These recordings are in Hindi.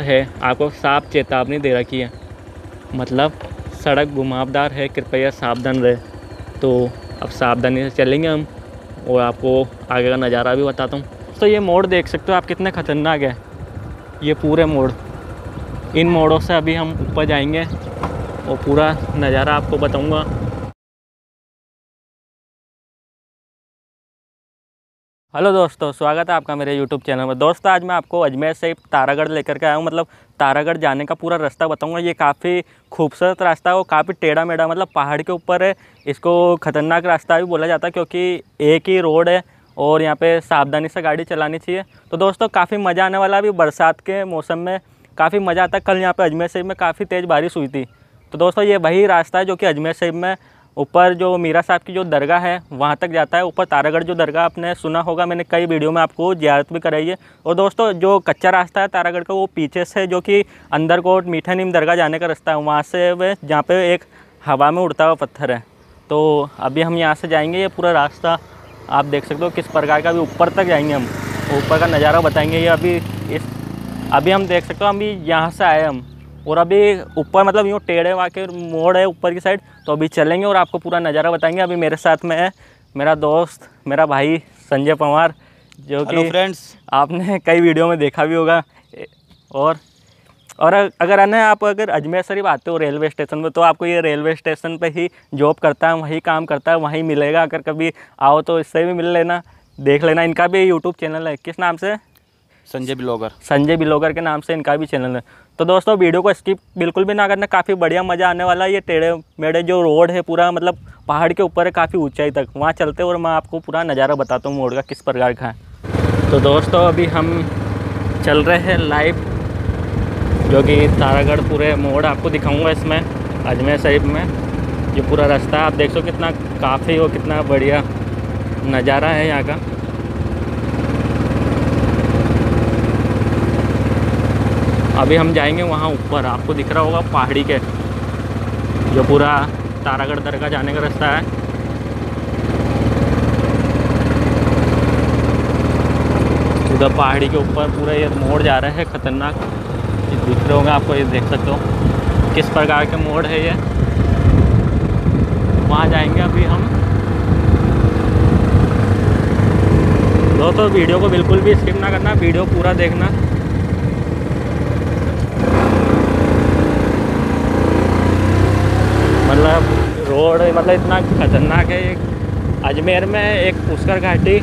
है, आपको साफ़ चेतावनी दे रखी है। मतलब सड़क घुमावदार है, कृपया सावधान रहे। तो अब सावधानी से चलेंगे हम, और आपको आगे का नज़ारा भी बताता हूँ। तो ये मोड़ देख सकते हो आप, कितने ख़तरनाक है। ये पूरे मोड़। इन मोड़ों से अभी हम ऊपर जाएँगे, और पूरा नज़ारा आपको बताऊँगा। हेलो दोस्तों, स्वागत है आपका मेरे यूट्यूब चैनल में। दोस्तों, आज मैं आपको अजमेर से तारागढ़ लेकर के आया हूँ। मतलब तारागढ़ जाने का पूरा रास्ता बताऊँगा। ये काफ़ी खूबसूरत रास्ता है और काफ़ी टेढ़ा मेढ़ा मतलब पहाड़ के ऊपर है। इसको ख़तरनाक रास्ता भी बोला जाता है क्योंकि एक ही रोड है और यहाँ पे सावधानी से गाड़ी चलानी चाहिए। तो दोस्तों, काफ़ी मज़ा आने वाला अभी बरसात के मौसम में। काफ़ी मज़ा आता कल यहाँ पर अजमेर शरीफ में काफ़ी तेज़ बारिश हुई थी। तो दोस्तों, ये वही रास्ता है जो कि अजमेर शरीफ में ऊपर जो मीरा साहब की जो दरगाह है, वहाँ तक जाता है। ऊपर तारागढ़ जो दरगाह आपने सुना होगा, मैंने कई वीडियो में आपको ज्यारत भी कराई है। और दोस्तों, जो कच्चा रास्ता है तारागढ़ का, वो पीछे से जो कि अंदर कोट मीठा नीम दरगाह जाने का रास्ता है, वहाँ से वे, जहाँ पे एक हवा में उड़ता हुआ पत्थर है। तो अभी हम यहाँ से जाएँगे, ये पूरा रास्ता आप देख सकते हो, किस प्रकार का, अभी ऊपर तक जाएँगे हम। ऊपर का नज़ारा बताएँगे, ये अभी इस, अभी हम देख सकते हो अभी यहाँ से आए हम। और अभी ऊपर मतलब यूँ टेढ़े वाके मोड़ है ऊपर की साइड तो अभी चलेंगे और आपको पूरा नज़ारा बताएँगे। अभी मेरे साथ में है मेरा दोस्त मेरा भाई संजय पंवार जो कि फ्रेंड्स आपने कई वीडियो में देखा भी होगा। और और अगर अन्य आप अगर अजमेर शरीफ आते हो रेलवे स्टेशन पर तो आपको ये रेलवे स्टेशन पे ही जॉब करता है वहीं काम करता है वहीं मिलेगा। अगर कभी आओ तो इससे भी मिल लेना देख लेना। इनका भी यूट्यूब चैनल है किस नाम से? संजय बिलोगर। संजय बिलोगर के नाम से इनका भी चैनल है। तो दोस्तों वीडियो को स्किप बिल्कुल भी ना करना। काफ़ी बढ़िया मज़ा आने वाला है ये टेढ़े मेढ़े जो रोड है, पूरा मतलब पहाड़ के ऊपर है, काफ़ी ऊंचाई तक। वहाँ चलते और मैं आपको पूरा नज़ारा बताता हूँ मोड़ का किस प्रकार का है। तो दोस्तों, अभी हम चल रहे हैं लाइव जो कि तारागढ़ पूरे मोड़ आपको दिखाऊँगा इसमें, अजमेर शरीफ में। ये पूरा रास्ता आप देख सो कितना काफ़ी और कितना बढ़िया नज़ारा है यहाँ का। अभी हम जाएँगे वहाँ ऊपर। आपको दिख रहा होगा पहाड़ी के, जो पूरा तारागढ़ दरगाह जाने का रास्ता है। उधर पहाड़ी के ऊपर पूरा ये मोड़ जा रहा है, ख़तरनाक। दिख रहे होंगे आपको, ये देख सकते हो। किस प्रकार के मोड़ है ये? वहाँ जाएँगे अभी हम। दोस्तों, वीडियो को बिल्कुल भी स्किप ना करना, वीडियो पूरा देखना मतलब रोड मतलब इतना खतरनाक है, एक अजमेर में एक पुष्कर घाटी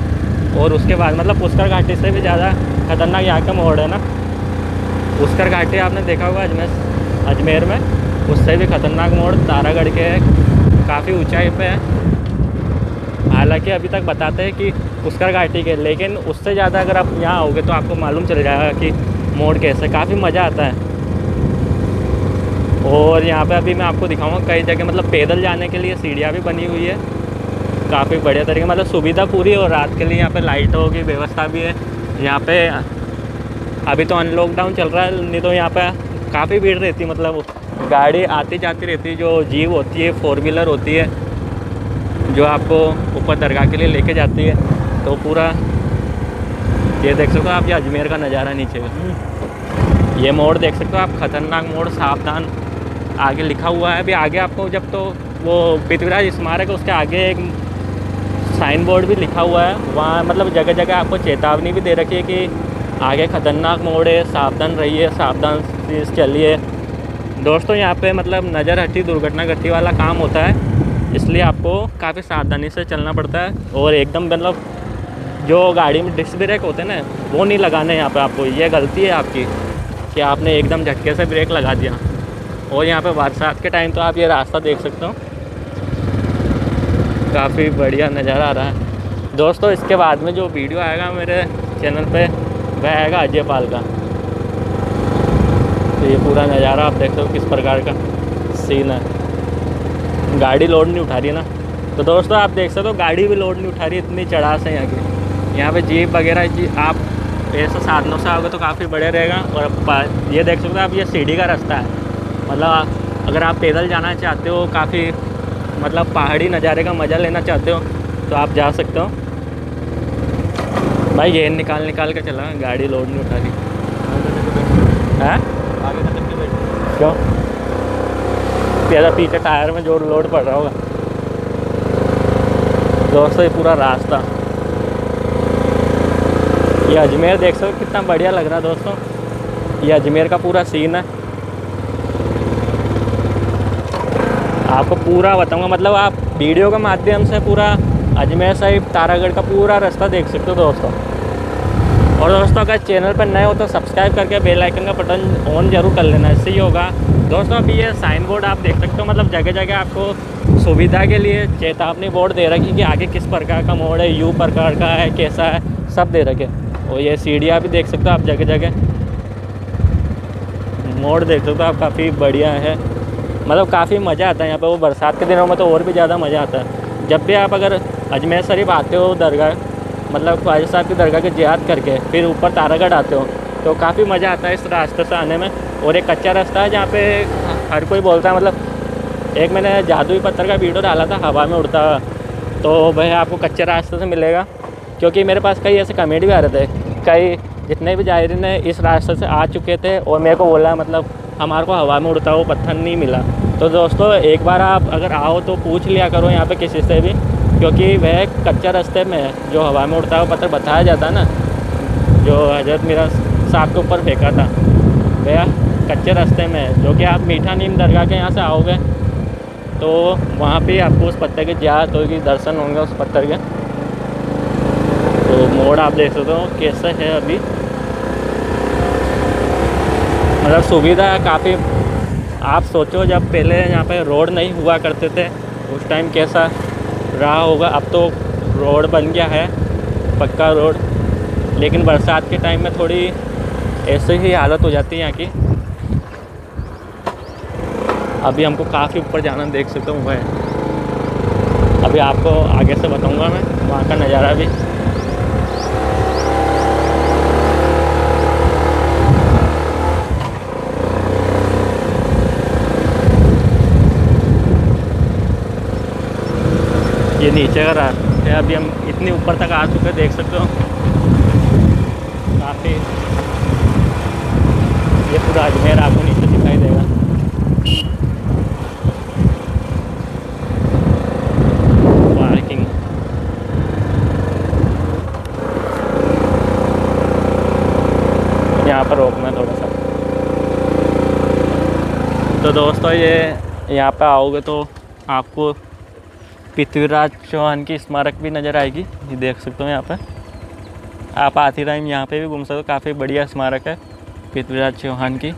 और उसके बाद मतलब पुष्कर घाटी से भी ज़्यादा खतरनाक यहाँ का मोड़ है ना। पुष्कर घाटी आपने देखा होगा अजमेर अजमेर में, उससे भी खतरनाक मोड़ तारागढ़ के काफ़ी ऊंचाई पे है। हालाँकि अभी तक बताते हैं कि पुष्कर घाटी के, लेकिन उससे ज़्यादा अगर आप यहाँ आओगे तो आपको मालूम चल जाएगा कि मोड़ कैसे, काफ़ी मज़ा आता है। और यहाँ पे अभी मैं आपको दिखाऊँगा कई जगह मतलब पैदल जाने के लिए सीढ़ियाँ भी बनी हुई है। काफ़ी बढ़िया तरीके मतलब सुविधा पूरी है और रात के लिए यहाँ पे लाइटों की व्यवस्था भी है। यहाँ पे अभी तो अनलॉकडाउन चल रहा है नहीं तो यहाँ पे काफ़ी भीड़ रहती है मतलब गाड़ी आती जाती रहती है जो जीप होती है फोर व्हीलर होती है जो आपको ऊपर दरगाह के लिए लेके जाती है। तो पूरा ये देख सकते हो आप ये अजमेर का नज़ारा नीचे। ये मोड़ देख सकते हो आप खतरनाक मोड़ सावधान। आगे लिखा हुआ है। अभी आगे आपको जब तो वो पृथ्वीराज स्मारक उसके आगे एक साइन बोर्ड भी लिखा हुआ है। वहाँ मतलब जगह जगह आपको चेतावनी भी दे रखी है कि आगे ख़तरनाक मोड़ है, सावधान रहिए, सावधान चलिए। दोस्तों, यहाँ पे मतलब नज़र हटी दुर्घटना घटी वाला काम होता है। इसलिए आपको काफ़ी सावधानी से चलना पड़ता है और एकदम मतलब जो गाड़ी में डिस्क ब्रेक होते हैं ना, वो नहीं लगाने यहाँ पे आपको। ये गलती है आपकी कि आपने एकदम झटके से ब्रेक लगा दिया। और यहाँ पे बरसात के टाइम तो आप ये रास्ता देख सकते हो। काफ़ी बढ़िया नज़ारा आ रहा है। दोस्तों, इसके बाद में जो वीडियो आएगा मेरे चैनल पे, वह आएगा अजय पाल का। तो ये पूरा नज़ारा आप देख सकते हो किस प्रकार का सीन है। गाड़ी लोड नहीं उठा रही ना? तो दोस्तों, आप देख सकते हो गाड़ी भी लोड नहीं उठा रही, इतनी चढ़ास है यहाँ की। यहाँ पे जीप वगैरह जी, आप ऐसे साधनों से आओगे तो काफ़ी बढ़िया रहेगा। और ये देख सकते हो आप, ये सीढ़ी का रास्ता है। मतलब अगर आप पैदल जाना चाहते हो, काफ़ी मतलब पहाड़ी नज़ारे का मज़ा लेना चाहते हो तो आप जा सकते हो। भाई ये निकाल निकाल के चला, गाड़ी लोड नहीं उठा रही। हैं? क्यों? तेरा पीछे टायर में ज़ोर लोड पड़ रहा होगा। दोस्तों, ये पूरा रास्ता। ये अजमेर देख सकते हो, कितना बढ़िया लग रहा है दोस्तों। ये अजमेर का पूरा सीन है। आपको पूरा बताऊँगा मतलब आप वीडियो के माध्यम से पूरा अजमेर साहिब, तारागढ़ का पूरा रास्ता देख सकते हो दोस्तों। और दोस्तों, अगर चैनल पर नए हो तो सब्सक्राइब करके बेल आइकन का बटन ऑन ज़रूर कर लेना, इससे ही होगा। दोस्तों, अभी ये साइन बोर्ड आप देख सकते हो मतलब जगह जगह आपको सुविधा के लिए चेतावनी बोर्ड दे रखी कि आगे किस प्रकार का मोड है यू प्रकार का है, कैसा है, सब दे रखे और ये सीढ़ियाँ भी देख सकते हो आप जगह जगह मोड़ देख सकते हो आप, काफ़ी बढ़िया है। मतलब काफ़ी मज़ा आता है यहाँ पर वो बरसात के दिनों में तो और भी ज़्यादा मज़ा आता है। जब भी आप अगर अजमेर शरीफ आते हो दरगाह मतलब ख्वाजा साहब की दरगाह के जियाद करके, फिर ऊपर तारागढ़ आते हो तो काफ़ी मज़ा आता है इस रास्ते से आने में। और एक कच्चा रास्ता है जहाँ पे हर कोई बोलता है मतलब एक मैंने जादुई पत्थर का वीडियो डाला था, हवा में उड़ता हुआ। तो वह आपको कच्चे रास्ते से मिलेगा, क्योंकि मेरे पास कई ऐसे कमेंट भी आ रहे थे। कई जितने भी जायरीन इस रास्ते से आ चुके थे, और मेरे को बोला मतलब हमारे को हवा में उड़ता हुआ पत्थर नहीं मिला। तो दोस्तों, एक बार आप अगर आओ तो पूछ लिया करो यहाँ पे किसी से भी, क्योंकि वह कच्चा रास्ते में है, जो हवा में उड़ता हुआ पत्थर बताया जाता ना, जो हज़रत मेरा साहब के ऊपर फेंका था। वह कच्चे रास्ते में है, जो कि आप मीठा नीम दरगाह के यहाँ से आओगे तो वहाँ पे आपको उस पत्थर की ज़्यादा होगी दर्शन होंगे उस पत्थर के। तो मोड़ आप देख सकते हो कैसा है अभी। मतलब सुविधा है काफ़ी, आप सोचो जब पहले यहाँ पे रोड नहीं हुआ करते थे, उस टाइम कैसा रहा होगा, अब तो रोड बन गया है, पक्का रोड, लेकिन बरसात के टाइम में थोड़ी ऐसे ही हालत हो जाती है यहाँ की। अभी हमको काफ़ी ऊपर जाना देख सकते हो वह अभी आपको आगे से बताऊँगा मैं, वहाँ का नज़ारा भी। नीचे का रास्ता अभी हम इतनी ऊपर तक आ चुके देख सकते हो। काफ़ी। ये पूरा अजमेर आपको नीचे दिखाई देगा। यहाँ पर रोकना थोड़ा सा। तो दोस्तों, ये यहाँ पे आओगे तो आपको पृथ्वीराज चौहान की स्मारक भी नज़र आएगी। ये देख सकते हो यहाँ पर आप आती टाइम यहाँ पे भी घूम सकते हो। काफ़ी बढ़िया स्मारक है पृथ्वीराज चौहान की।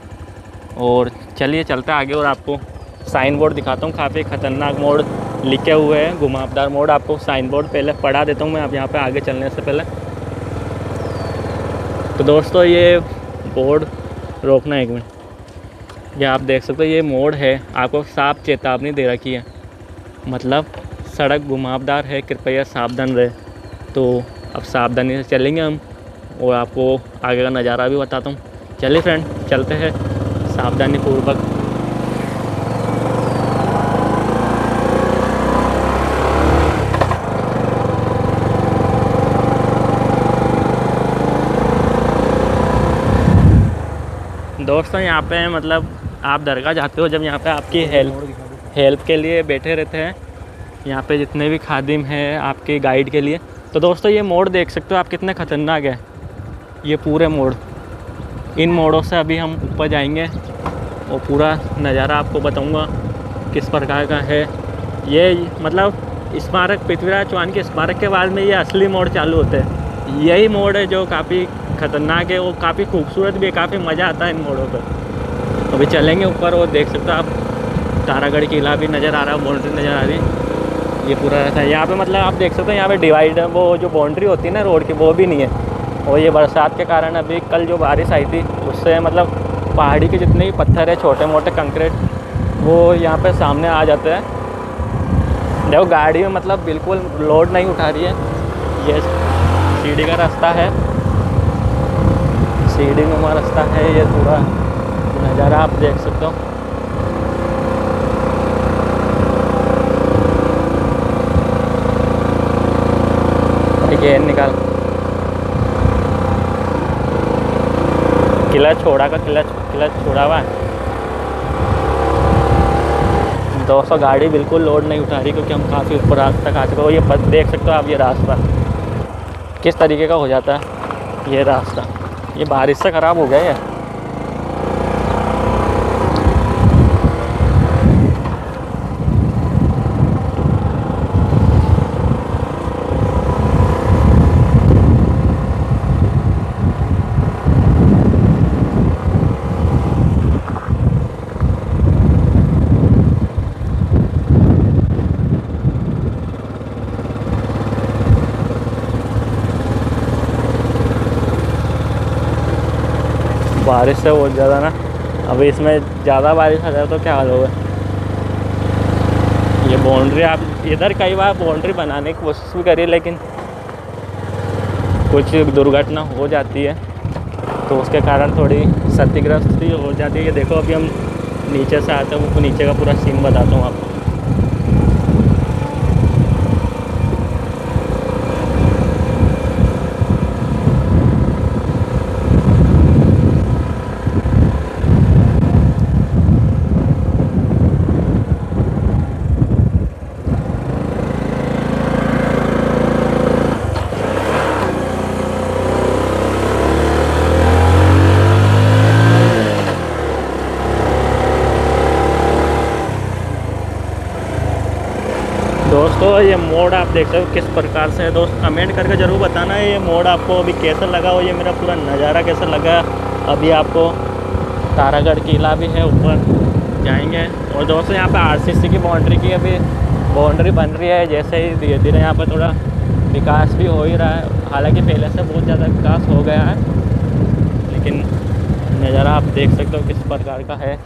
और चलिए, चलते आगे और आपको साइन बोर्ड दिखाता हूँ। काफ़ी ख़तरनाक मोड़ लिखे हुए हैं। घुमावदार मोड़ आपको साइन बोर्ड पहले पढ़ा देता हूँ मैं। आप यहाँ पर आगे चलने से पहले। तो दोस्तों, ये बोर्ड रोकना एक मिनट। ये आप देख सकते हो, ये मोड़ है। आपको साफ़ चेतावनी दे रखी है। मतलब सड़क घुमावदार है, कृपया सावधान रहे। तो अब सावधानी से चलेंगे हम और आपको आगे का नज़ारा भी बताता हूँ। चलिए फ्रेंड चलते हैं। सावधानी पूर्वक दोस्तों, यहाँ पे मतलब आप दरगाह जाते हो जब यहाँ पे आपकी हेल्प हेल्प के लिए बैठे रहते हैं। यहाँ पे जितने भी खादिम हैं आपके गाइड के लिए। तो दोस्तों, ये मोड़ देख सकते हो आप कितने ख़तरनाक है। ये पूरे मोड़। इन मोड़ों से अभी हम ऊपर जाएँगे और पूरा नज़ारा आपको बताऊँगा किस प्रकार का है। ये मतलब स्मारक, पृथ्वीराज चौहान के स्मारक के बाद में ये असली मोड़ चालू होते हैं। यही मोड़ है जो काफ़ी ख़तरनाक है वो काफ़ी खूबसूरत भी है, काफ़ी मज़ा आता है इन मोड़ों पर। अभी चलेंगे ऊपर और देख सकते हो आप, तारागढ़ किला भी नज़र आ रहा है बाउंड्री नज़र आ रही है। ये पूरा रहता है। यहाँ पे मतलब आप देख सकते हो, यहाँ पे डिवाइड वो जो बाउंड्री होती है ना रोड की, वो भी नहीं है। और ये बरसात के कारण अभी कल जो बारिश आई थी, उससे मतलब पहाड़ी के जितने भी पत्थर है छोटे मोटे कंक्रीट वो यहाँ पे सामने आ जाते हैं। देखो, गाड़ी में मतलब बिल्कुल लोड नहीं उठा रही है। ये सीढ़ी का रास्ता है। सीढ़ी नुमा रास्ता है, ये पूरा नज़ारा आप देख सकते हो। गेयर निकाल। किला छोड़ा का किला किला छोड़ा हुआ है। सौ गाड़ी बिल्कुल लोड नहीं उठा रही क्योंकि हम काफ़ी ऊपर रास्ते तक आ चुके हो। ये पद देख सकते हो आप, ये रास्ता। किस तरीके का हो जाता है? ये रास्ता। ये बारिश से ख़राब हो गया है बारिश से बहुत ज़्यादा ना। अभी इसमें ज़्यादा बारिश आ जाए तो क्या हाल होगा ये बाउंड्री आप इधर कई बार बाउंड्री बनाने की कोशिश भी करी, लेकिन कुछ दुर्घटना हो जाती है तो उसके कारण थोड़ी क्षतिग्रस्त हो जाती है। ये देखो, अभी हम नीचे से आते हैं, वो नीचे का पूरा सीन बताता हूँ आपको दोस्तों मोड आप देख सकते हो किस प्रकार से है। दोस्त कमेंट करके ज़रूर बताना। ये मोड आपको अभी कैसा लगा हो ये मेरा पूरा नज़ारा कैसा लगा? अभी आपको तारागढ़ किला भी है, ऊपर जाएँगे। और दोस्तों, यहाँ पे आरसीसी की बाउंड्री की अभी बाउंड्री बन रही है। जैसे ही धीरे धीरे यहाँ पर थोड़ा विकास भी हो ही रहा है। हालाँकि पहले से बहुत ज़्यादा विकास हो गया है, लेकिन नज़ारा आप देख सकते हो किस प्रकार का है।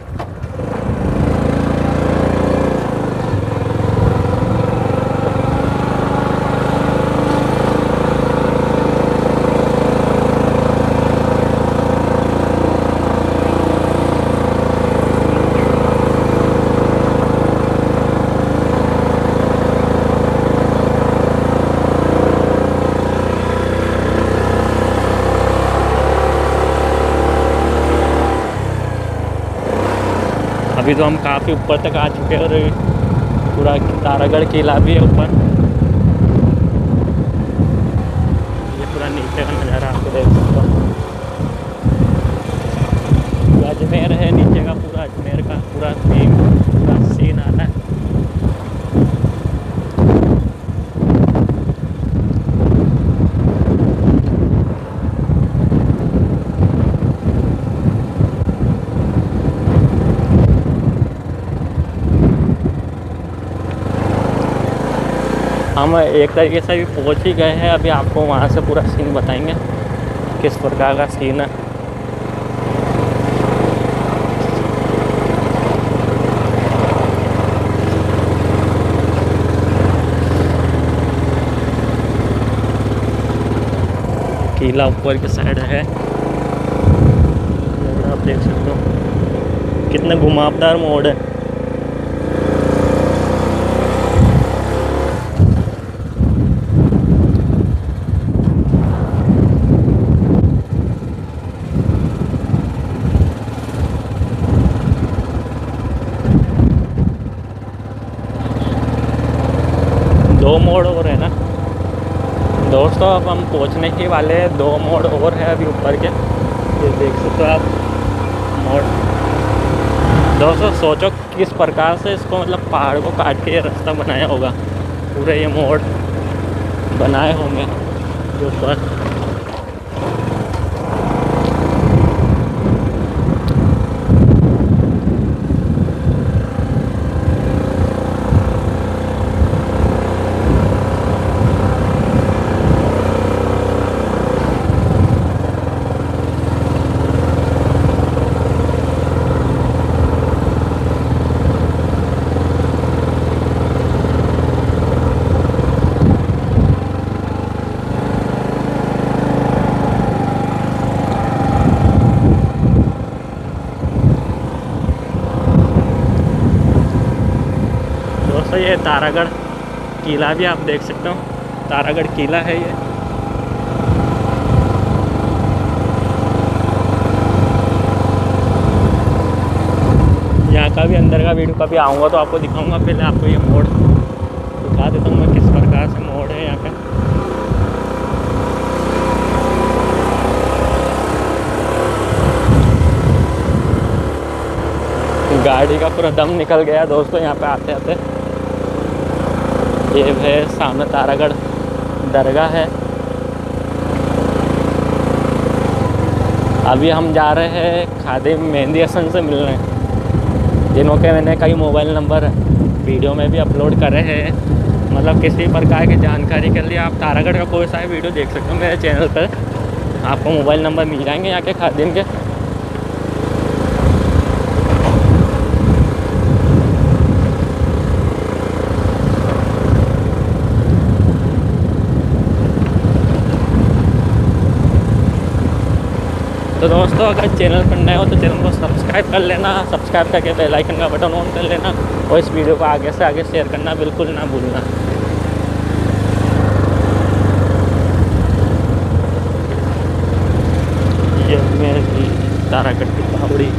अभी तो हम काफ़ी ऊपर तक आ चुके हैं और पूरा तारागढ़ किला भी है ऊपर। ये पूरा नीचे का नज़ारा आपको देख सकते हो। अजमेर है, नीचे का पूरा अजमेर का पूरा सीन पूरा सीन आ रहा है। हम एक तरीके से अभी पहुँच ही गए हैं। अभी आपको वहाँ से पूरा सीन बताएँगे किस प्रकार का सीन है। किला ऊपर की साइड है। आप देख सकते हो। कितने घुमावदार मोड़ है दो मोड़ और है ना। दोस्तों, अब हम पहुँचने के वाले हैं। दो मोड़ और है अभी ऊपर के। ये देख सकते हो आप, मोड़। दोस्तों, सोचो किस प्रकार से इसको मतलब पहाड़ को काट के रास्ता बनाया होगा। पूरे ये मोड़ बनाए होंगे, जो ऊपर तारागढ़ किला भी आप देख सकते हो। तारागढ़ किला है ये। यहाँ का भी अंदर का वीडियो कभी आऊँगा तो आपको दिखाऊँगा, पहले आपको ये मोड़ दिखा देता हूँ मैं किस प्रकार से मोड़ है यहाँ पे। गाड़ी का पूरा दम निकल गया दोस्तों, यहाँ पे आते आते ये है, सामने तारागढ़ दरगाह है। अभी हम जा रहे हैं खादिम मेहंदी हसन से मिलने जिनों के मैंने कई मोबाइल नंबर वीडियो में भी अपलोड करे हैं। मतलब किसी प्रकार की जानकारी के लिए आप तारागढ़ का कोई सा वीडियो देख सकते हो मेरे चैनल पर। आपको मोबाइल नंबर मिल जाएँगे यहाँ के खादिम के। तो दोस्तों, अगर चैनल पर नए हो तो चैनल को सब्सक्राइब कर लेना, सब्सक्राइब करके बेल आइकन का बटन ऑन कर लेना और इस वीडियो को आगे से आगे शेयर करना बिल्कुल ना भूलना। ये मेरी तारागढ़ की पहाड़ी।